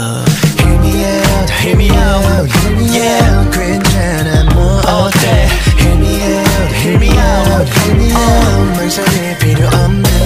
괜찮아 Hear me out, hear me out, hear me out 괜찮아 뭐 어때 Hear me out, hear me out, hear me out 망설일 필요 없네